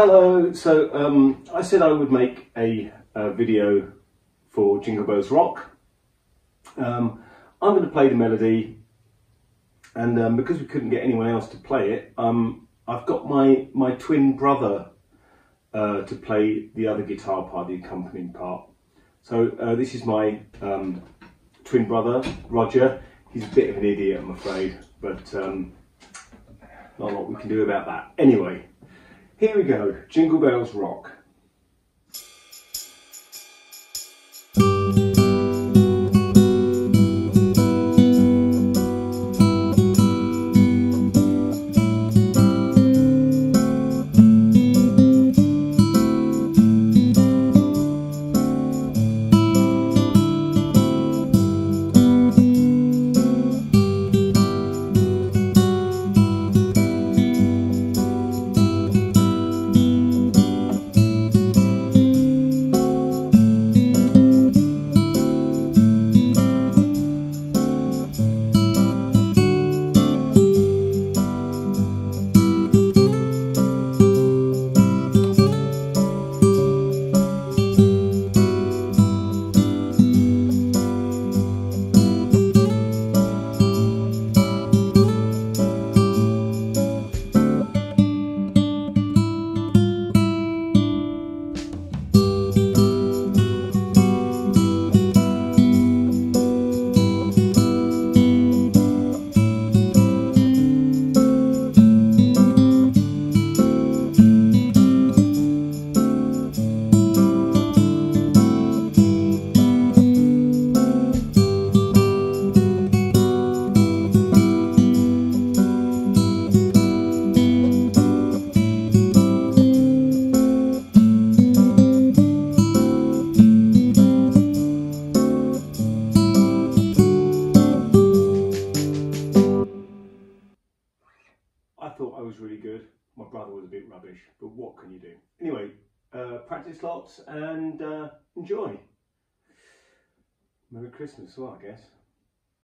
Hello, so um, I said I would make a, a video for Jingle Bells Rock. Um, I'm going to play the melody, and um, because we couldn't get anyone else to play it, um, I've got my, my twin brother uh, to play the other guitar part, the accompanying part. So uh, this is my um, twin brother, Roger. He's a bit of an idiot, I'm afraid, but um, not a lot we can do about that. Anyway, here we go, Jingle Bells Rock. I was really good. My brother was a bit rubbish, but what can you do? Anyway, uh, practice lots and uh, enjoy. Merry Christmas, well, I guess.